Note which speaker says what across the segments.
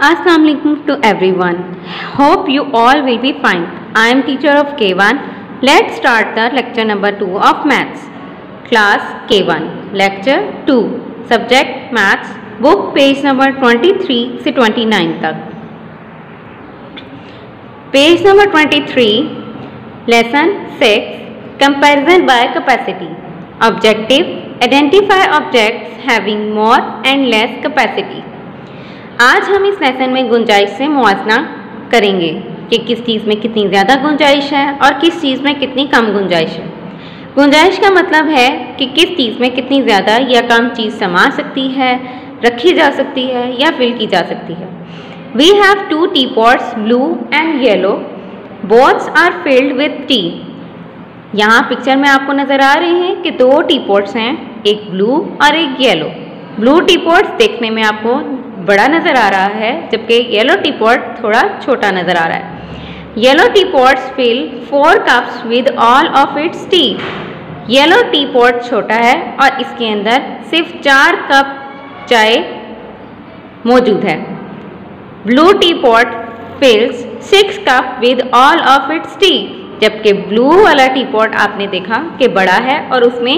Speaker 1: Assalamualaikum to everyone. Hope you all will be fine. I am teacher of K1. Let's start the lecture number 2 of maths. Class K1. Lecture 2. Subject maths. Book page number 23 से 29 तक. Page number 23. Lesson 6. Comparison by capacity. Objective. Identify objects having more and less capacity. आज हम इस lesson में गुंजाइश से मुआजना करेंगे कि किस चीज़ में कितनी ज़्यादा गुंजाइश है और किस चीज़ में कितनी कम गुंजाइश है। गुंजाइश का मतलब है कि किस चीज़ में कितनी ज़्यादा या कम चीज़ समा सकती है, रखी जा सकती है या फिल की जा सकती है। We have two tea pots blue and yellow boats are filled with tea यहाँ पिक्चर में आपको नज़र आ रहे हैं कि दो टी पॉट्स हैं, एक ब्लू और एक येलो ब्लू टी पॉट्स देखने में आपको बड़ा नज़र आ रहा है, जबकि येलो टी पॉट थोड़ा छोटा नज़र आ रहा है। Yellow tea pots fill four cups with all of its tea yellow tea pot छोटा है और इसके अंदर सिर्फ़ चार कप चाय मौजूद है। Blue tea pot fills six cup with all of its tea जबकि ब्लू वाला टी पॉट आपने देखा कि बड़ा है और उसमें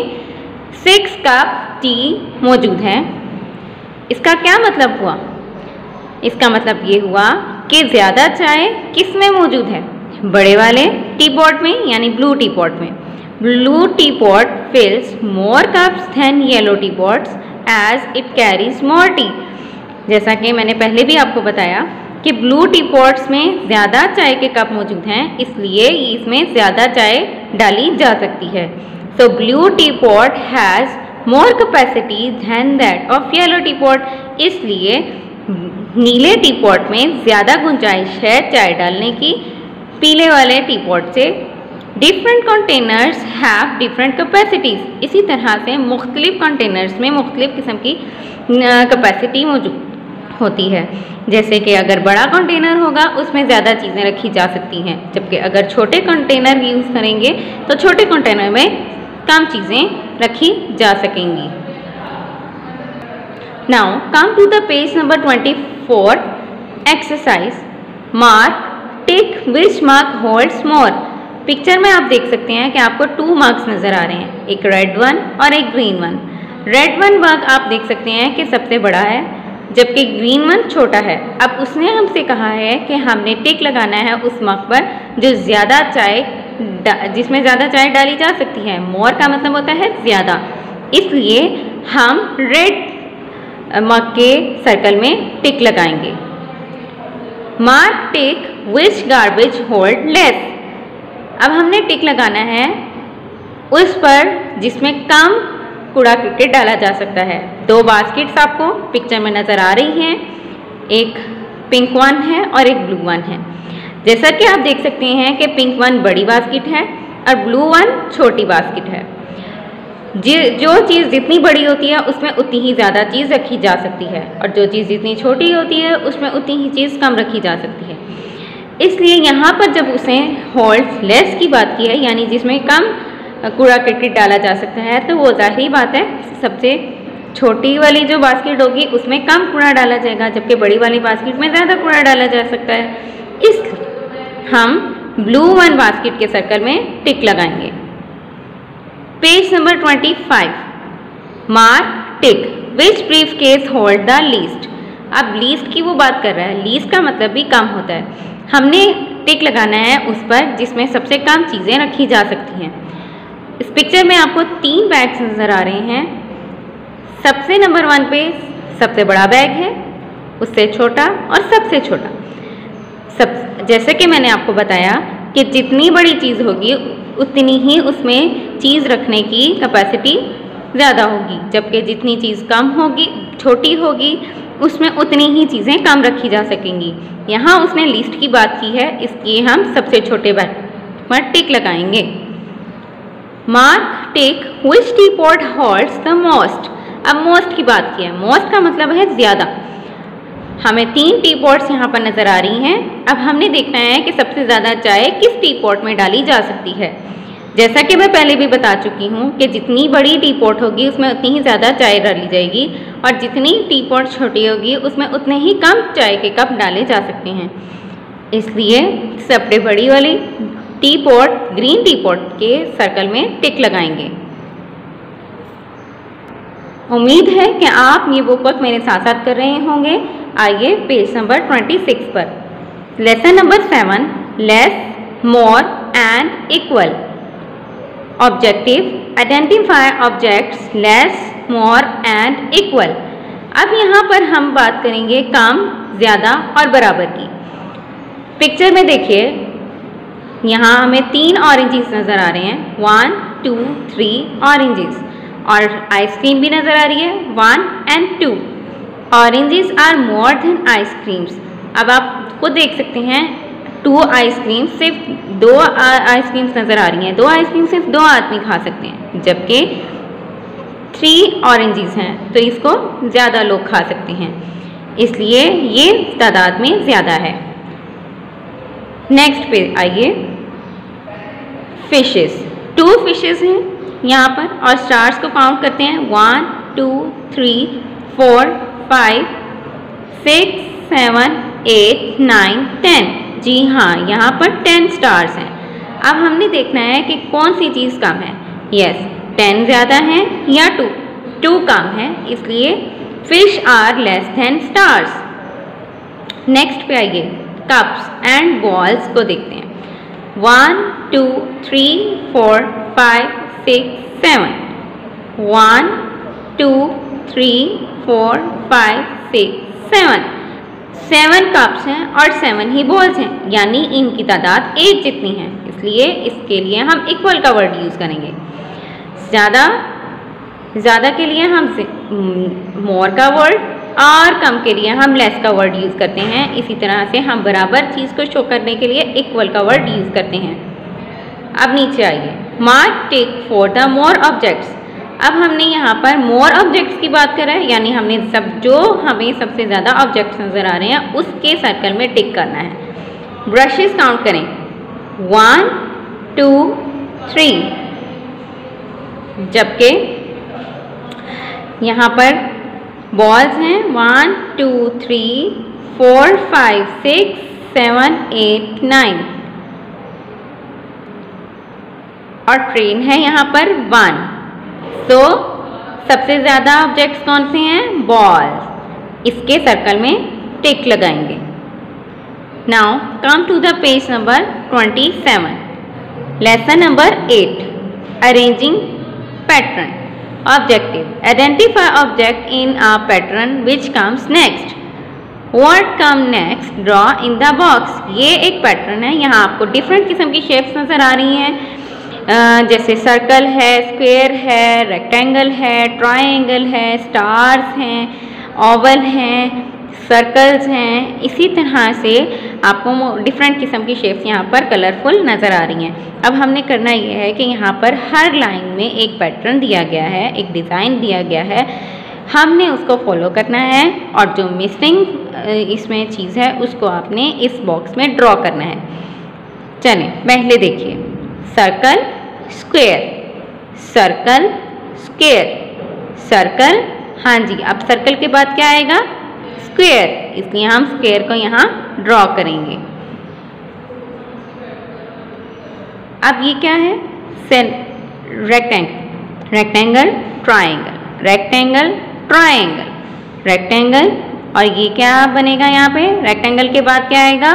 Speaker 1: सिक्स कप टी मौजूद है। इसका क्या मतलब हुआ? इसका मतलब ये हुआ कि ज़्यादा चाय किसमें मौजूद है? बड़े वाले टी पॉट में, यानी ब्लू टी पॉट में। Blue tea pot fills more cups than yellow tea pots as it carries more tea जैसा कि मैंने पहले भी आपको बताया कि ब्लू टी पॉट्स में ज़्यादा चाय के कप मौजूद हैं, इसलिए इसमें ज़्यादा चाय डाली जा सकती है। So blue tea pot has more capacity than that of yellow tea pot इसलिए नीले टी पॉट में ज़्यादा गुंजाइश है चाय डालने की। पीले वाले टी पॉट से। Different containers have different capacities इसी तरह से मुख्तलिफ़ कंटेनर्स में मुख्तलिफ़ किस्म की कैपेसिटी मौजूद होती है। जैसे कि अगर बड़ा कंटेनर होगा, उसमें ज़्यादा चीज़ें रखी जा सकती हैं। जबकि अगर छोटे कंटेनर यूज़ करेंगे तो छोटे कंटेनर में कम चीज़ें रखी जा सकेंगी। Now come to the page number twenty four exercise mark tick which mark holds more picture में आप देख सकते हैं कि आपको टू मार्क्स नज़र आ रहे हैं। एक रेड वन और एक green one red one mark आप देख सकते हैं कि सबसे बड़ा है, जबकि ग्रीन वन छोटा है। अब उसने हमसे कहा है कि हमने टिक लगाना है उस मार्क पर जो ज़्यादा चाय जिसमें ज़्यादा चाय डाली जा सकती है। मोर का मतलब होता है ज़्यादा। इसलिए हम रेड मग के सर्कल में टिक लगाएँगे। Mark tick which garbage hold less अब हमने टिक लगाना है उस पर जिसमें कम कूड़ा क्रिकेट डाला जा सकता है। दो बास्केट्स आपको पिक्चर में नज़र आ रही हैं। एक पिंक वन है और एक ब्लू वन है। जैसा कि आप देख सकते हैं कि पिंक वन बड़ी बास्किट है और ब्लू वन छोटी बास्किट है। जो चीज़ जितनी बड़ी होती है, उसमें उतनी ही ज़्यादा चीज़ रखी जा सकती है और जो चीज़ जितनी छोटी होती है, उसमें उतनी ही चीज़ कम रखी जा सकती है। इसलिए यहाँ पर जब उसे होल्ड लेस की बात की है, यानी जिसमें कम कूड़ा क्रिकेट डाला जा सकता है तो वो ज़ाहिर बात है, सबसे छोटी वाली जो बास्केट होगी, उसमें कम कूड़ा डाला जाएगा, जबकि बड़ी वाली बास्केट में ज़्यादा कूड़ा डाला जा सकता है। इस हम ब्लू वन बास्केट के सर्कल में टिक लगाएँगे। Page number twenty five mark tick which briefcase hold the least अब लीस्ट की वो बात कर रहा है। लीस्ट का मतलब भी कम होता है। हमने टिक लगाना है उस पर जिसमें सबसे कम चीज़ें रखी जा सकती हैं। इस पिक्चर में आपको तीन बैग्स नज़र आ रहे हैं। सबसे नंबर वन पे सबसे बड़ा बैग है, उससे छोटा और सबसे छोटा। जैसे कि मैंने आपको बताया कि जितनी बड़ी चीज़ होगी, उतनी ही उसमें चीज़ रखने की कैपेसिटी ज़्यादा होगी। जबकि जितनी चीज़ कम होगी, छोटी होगी, उसमें उतनी ही चीज़ें कम रखी जा सकेंगी। यहाँ उसने लिस्ट की बात की है इसलिए हम सबसे छोटे पर टिक लगाएँगे। Mark tick which tea pot holds the most अब मोस्ट की बात की है। मोस्ट का मतलब है ज़्यादा। हमें तीन टी पॉट्स यहाँ पर नज़र आ रही हैं। अब हमने देखना है कि सबसे ज़्यादा चाय किस टी पॉट में डाली जा सकती है। जैसा कि मैं पहले भी बता चुकी हूँ कि जितनी बड़ी टी पॉट होगी उसमें उतनी ही ज़्यादा चाय डाली जाएगी और जितनी टी पॉट छोटी होगी उसमें उतने ही कम चाय के कप डाले जा सकते हैं। इसलिए सबसे बड़ी वाली tea pot, green tea pot के सर्कल में टिक लगाएँगे। उम्मीद है कि आप ये वो वर्क मेरे साथ साथ कर रहे होंगे। आइए पेज नंबर ट्वेंटी सिक्स पर। Lesson number seven less more and equal objective identify objects less more and equal अब यहाँ पर हम बात करेंगे काम ज़्यादा और बराबर की। पिक्चर में देखिए, यहाँ हमें तीन ऑरेंजेस नज़र आ रहे हैं। वन टू थ्री ऑरेंजेस और आइसक्रीम भी नज़र आ रही है। One and two oranges are more than ice creams अब आप खुद देख सकते हैं टू आइसक्रीम सिर्फ़ दो आइसक्रीम्स नज़र आ रही हैं। दो आइसक्रीम सिर्फ़ दो आदमी खा सकते हैं, जबकि थ्री ऑरेंजेस हैं तो इसको ज़्यादा लोग खा सकते हैं। इसलिए ये तादाद में ज़्यादा है। नेक्स्ट पे आइए। फिशेस टू फिशेस हैं यहाँ पर, और स्टार्स को काउंट करते हैं। One two three four five six seven eight nine ten जी हाँ यहाँ पर टेन स्टार्स हैं। अब हमने देखना है कि कौन सी चीज़ कम है। यस टेन ज़्यादा है या टू टू कम है, इसलिए fish are less than stars next पे आइए कप्स एंड बॉल्स को देखते हैं। One two three four five six seven one two three four five six seven seven cups हैं और सेवन ही बॉल्स हैं, यानी इनकी तादाद एट जितनी है। इसलिए इसके लिए हम इक्वल का वर्ड यूज़ करेंगे। ज़्यादा ज़्यादा के लिए हम मोर का वर्ड और कम के लिए हम लेस का वर्ड यूज़ करते हैं। इसी तरह से हम बराबर चीज़ को शो करने के लिए इक्वल का वर्ड यूज़ करते हैं। अब नीचे आइए। Mark tick for the more objects अब हमने यहाँ पर मोर ऑब्जेक्ट्स की बात करा है, यानी हमने सब, जो हमें सबसे ज़्यादा ऑब्जेक्ट्स नज़र आ रहे हैं, उसके सर्कल में टिक करना है। ब्रशेस काउंट करें। वन टू थ्री जबकि यहाँ पर बॉल्स हैं। One two three four five six seven eight nine और ट्रेन है यहाँ पर वन तो सबसे ज़्यादा ऑब्जेक्ट्स कौन से हैं? बॉल इसके सर्कल में टिक लगाएँगे. Now come to the page number twenty seven lesson number eight arranging pattern objective identify object in a pattern which comes next what come next draw in the box ये एक pattern है। यहाँ आपको different किस्म की shapes नज़र आ रही हैं। जैसे सर्कल है स्क्वेयर है रेक्टेंगल है ट्राइंगल है स्टार्स हैं ओवल हैं सर्कल्स हैं, इसी तरह से आपको डिफरेंट किस्म की शेप्स यहाँ पर कलरफुल नज़र आ रही हैं। अब हमने करना ये है कि यहाँ पर हर लाइन में एक पैटर्न दिया गया है, एक डिज़ाइन दिया गया है। हमने उसको फॉलो करना है और जो मिसिंग इसमें चीज़ है, उसको आपने इस बॉक्स में ड्रॉ करना है। चलें, पहले देखिए। Circle square circle square circle हाँ जी, अब सर्कल के बाद क्या आएगा? स्क्वेयर इसलिए हम स्क्वेयर को यहाँ ड्रॉ करेंगे। अब ये क्या है? Rectangle rectangle triangle rectangle triangle rectangle और ये क्या बनेगा यहाँ पे? रेक्टेंगल के बाद क्या आएगा?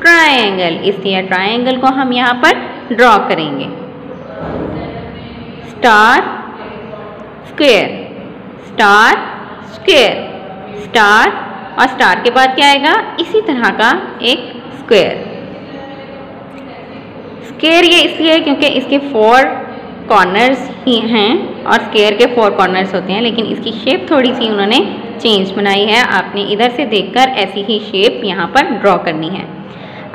Speaker 1: ट्राइंगल इसलिए ट्राइंगल को हम यहाँ पर ड्रॉ करेंगे। Star square star square star और स्टार के बाद क्या आएगा? इसी तरह का एक स्क्वेयर स्क्वेयर ये इसलिए क्योंकि इसके फोर कॉर्नर्स ही हैं और स्केयर के फोर कॉर्नर्स होते हैं, लेकिन इसकी शेप थोड़ी सी उन्होंने चेंज बनाई है। आपने इधर से देखकर ऐसी ही शेप यहाँ पर ड्रॉ करनी है।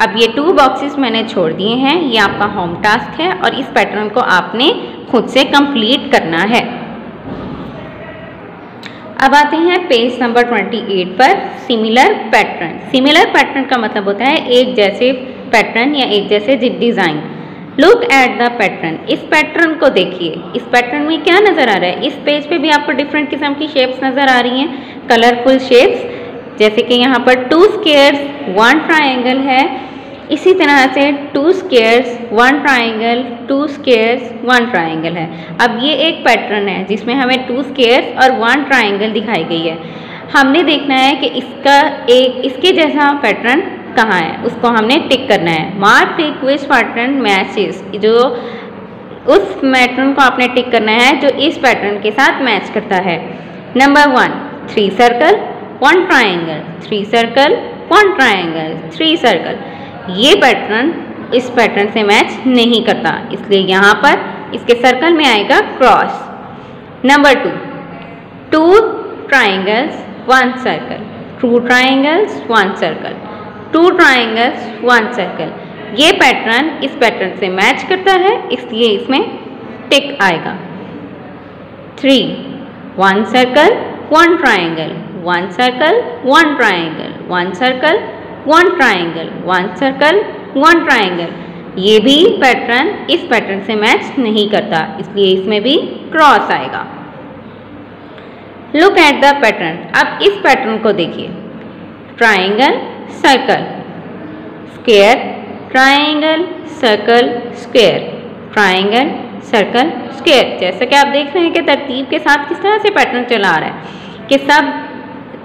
Speaker 1: अब ये टू बॉक्सेस मैंने छोड़ दिए हैं। ये आपका होम टास्क है और इस पैटर्न को आपने खुद से कंप्लीट करना है। अब आते हैं पेज नंबर 28 पर सिमिलर पैटर्न सिमिलर पैटर्न का मतलब होता है एक जैसे पैटर्न या एक जैसे design look at the pattern इस पैटर्न को देखिए। इस पैटर्न में क्या नज़र आ रहा है? इस पेज पे भी आपको डिफरेंट किस्म की शेप्स नज़र आ रही हैं। कलरफुल शेप्स जैसे कि यहाँ पर टू स्केयर्स वन ट्राइंगल है। इसी तरह से two squares one triangle two squares one triangle है। अब ये एक पैटर्न है, जिसमें हमें टू स्केयर्स और वन ट्राइंगल दिखाई गई है। हमने देखना है कि इसका एक, इसके जैसा पैटर्न कहाँ है? उसको हमने टिक करना है। Mark tick which pattern matches जो उस पैटर्न को आपने टिक करना है, जो इस पैटर्न के साथ मैच करता है। Number one three circle one triangle three circle one triangle three circle ये पैटर्न इस पैटर्न से मैच नहीं करता। इसलिए यहाँ पर इसके सर्कल में आएगा cross number two two triangles one circle two triangles one circle two triangles one circle ये पैटर्न इस पैटर्न से मैच करता है, इसलिए इसमें टिक आएगा। Three one circle one triangle one circle one triangle one circle one triangle one circle one triangle ये भी पैटर्न इस पैटर्न से मैच नहीं करता, इसलिए इसमें भी क्रॉस आएगा। लुक एट द पैटर्न अब इस पैटर्न को देखिए। Triangle circle square triangle circle square triangle circle square जैसा कि आप देख रहे हैं कि तरतीब के साथ किस तरह से पैटर्न चला आ रहा है कि सब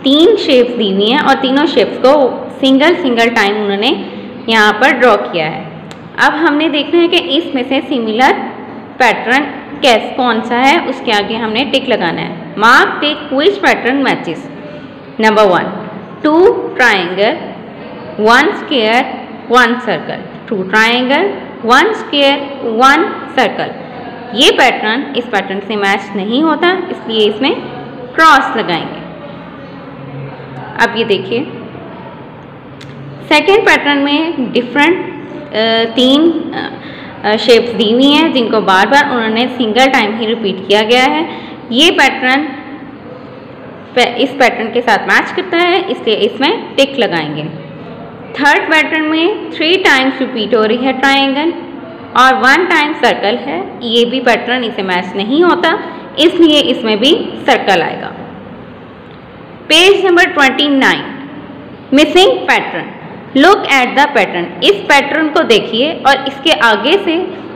Speaker 1: तीन शेप्स दी हुई हैं और तीनों शेप्स को सिंगल सिंगल टाइम उन्होंने यहाँ पर ड्रॉ किया है। अब हमने देखना है कि इसमें से सिमिलर पैटर्न कैस, कौन सा है, उसके आगे हमने टिक लगाना है। Mark tick which pattern matches. Number one, two triangle one square one circle. Two triangle one square one circle. ये पैटर्न, इस पैटर्न से मैच नहीं होता, इसलिए इसमें क्रॉस लगाएँगे। अब ये देखिए। सेकेंड पैटर्न में डिफरेंट तीन शेप्स दी हुई हैं, जिनको बार बार उन्होंने सिंगल टाइम ही रिपीट किया गया है। ये पैटर्न इस पैटर्न के साथ मैच करता है, इसलिए इसमें टिक लगाएँगे। थर्ड पैटर्न में थ्री टाइम्स रिपीट हो रही है ट्राइंगल और वन टाइम सर्कल है। ये भी पैटर्न इसे मैच नहीं होता, इसलिए इसमें भी सर्कल आएगा। Page number twenty nine missing pattern look at the pattern इस पैटर्न को देखिए और इसके आगे से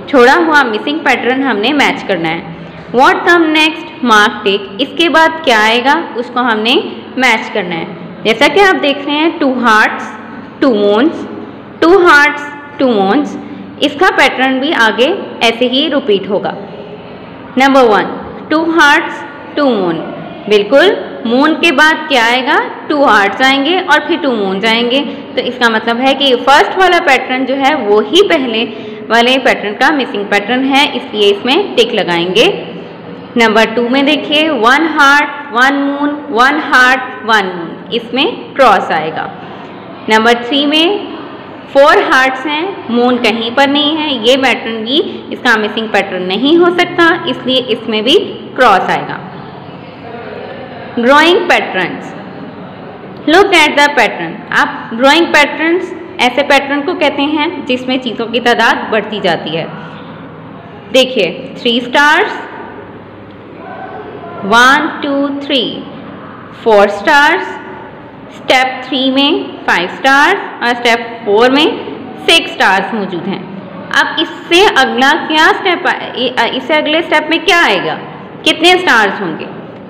Speaker 1: छोड़ा हुआ मिसिंग पैटर्न हमने मैच करना है। What come next mark tick इसके बाद क्या आएगा? उसको हमने मैच करना है। जैसा कि आप देख रहे हैं two hearts two moons two hearts two moons इसका पैटर्न भी आगे ऐसे ही रिपीट होगा। Number one two hearts two moon बिल्कुल मून के बाद क्या आएगा? टू हार्ट्स आएँगे और फिर टू मून आएँगे। तो इसका मतलब है कि फ़र्स्ट वाला पैटर्न जो है, वो ही पहले वाले पैटर्न का मिसिंग पैटर्न है, इसलिए इसमें टिक लगाएँगे। नंबर टू में देखिए one heart one moon one heart one moon इसमें क्रॉस आएगा। नंबर थ्री में फोर हार्ट्स हैं मून कहीं पर नहीं है, ये पैटर्न भी इसका मिसिंग पैटर्न नहीं हो सकता, इसलिए इसमें भी क्रॉस आएगा। Drawing patterns look at the pattern आप ड्राइंग पैटर्न्स ऐसे पैटर्न को कहते हैं जिसमें चीज़ों की तादाद बढ़ती जाती है। देखिए three stars one two three four stars step three में फाइव स्टार्स और स्टेप फोर में सिक्स स्टार्स मौजूद हैं। अब इससे अगला क्या स्टेप इससे अगले स्टेप में क्या आएगा? कितने स्टार्स होंगे?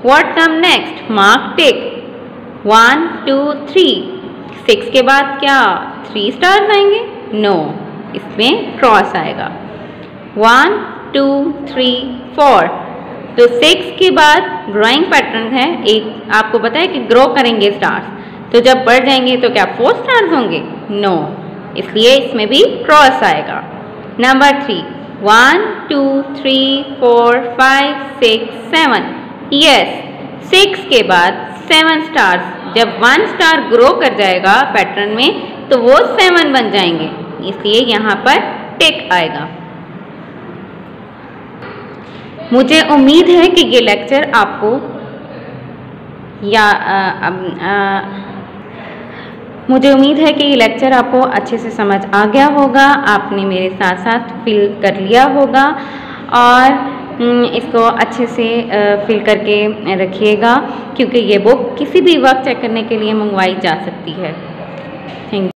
Speaker 1: What come next mark tick one two three six के बाद क्या? थ्री स्टार्स आएँगे? नो no, इसमें क्रॉस आएगा. वन टू थ्री फोर तो सिक्स के बाद ड्राइंग पैटर्न है. एक आपको पता है कि ग्रो करेंगे स्टार्स तो जब बढ़ जाएँगे तो क्या फोर स्टार्स होंगे? No no. इसलिए इसमें भी क्रॉस आएगा. Number three one two three four five six seven yes six के बाद सेवन स्टार्स जब वन स्टार ग्रो कर जाएगा पैटर्न में तो वो सेवन बन जाएँगे. इसलिए यहाँ पर टिक आएगा. मुझे उम्मीद है कि ये लेक्चर आपको या आ, आ, आ, मुझे उम्मीद है कि ये लेक्चर आपको अच्छे से समझ आ गया होगा. आपने मेरे साथ साथ फिल कर लिया होगा. और इसको अच्छे से फिल करके रखिएगा, क्योंकि ये बुक किसी भी वक्त चेक करने के लिए मंगवाई जा सकती है। थैंक